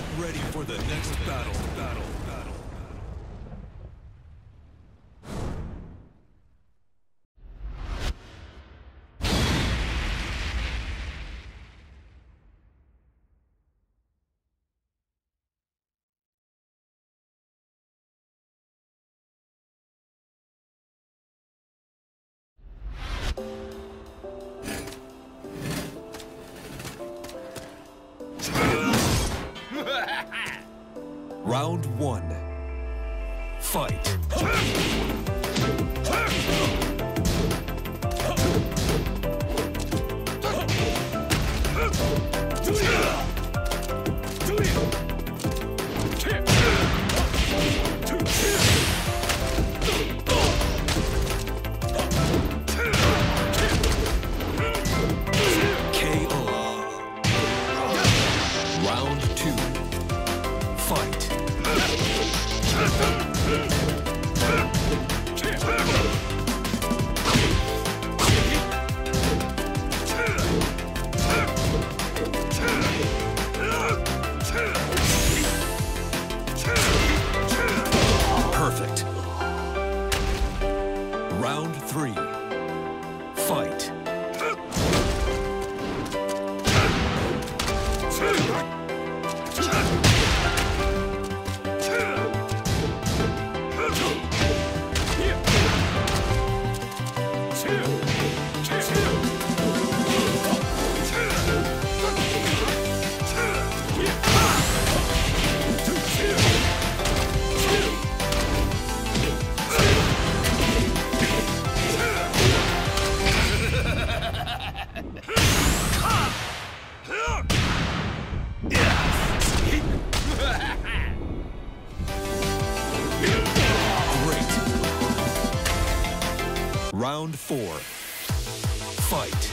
Get ready for the next battle. Battle. Battle. Round one. Fight. Round four. Fight.